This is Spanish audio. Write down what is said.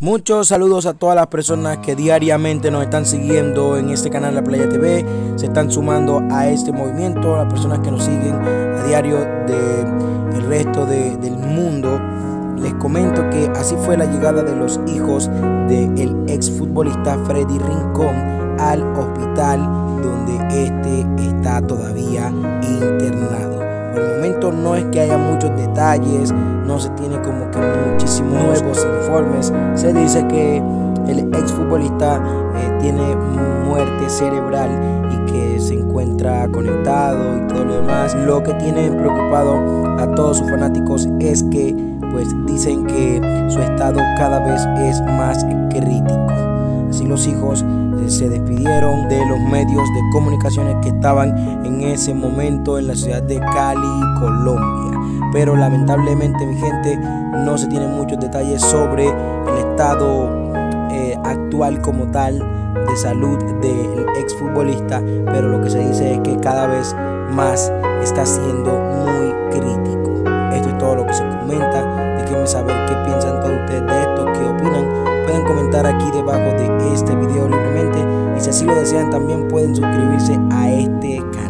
Muchos saludos a todas las personas que diariamente nos están siguiendo en este canal La Playa TV, se están sumando a este movimiento, las personas que nos siguen a diario del resto de, del mundo. Les comento que así fue la llegada de los hijos del exfutbolista Freddy Rincón al hospital donde este está todavía internado. Por el momento no es que haya muchos detalles, no se tiene como que nuevos informes. Se dice que el exfutbolista eh, tiene muerte cerebral y que se encuentra conectado y todo lo demás. Lo que tiene preocupado a todos sus fanáticos es que pues dicen que su estado cada vez es más crítico. Así los hijos se despidieron de los medios de comunicaciones que estaban en ese momento en la ciudad de Cali, Colombia. Pero lamentablemente, mi gente, no se tienen muchos detalles sobre el estado eh, actual como tal de salud del exfutbolista, pero lo que se dice es que cada vez más está siendo muy crítico. Esto es todo lo que se comenta. Déjenme saber qué piensan todos ustedes de esto, qué opinan. Pueden comentar aquí debajo de este video libremente y si así lo desean también pueden suscribirse a este canal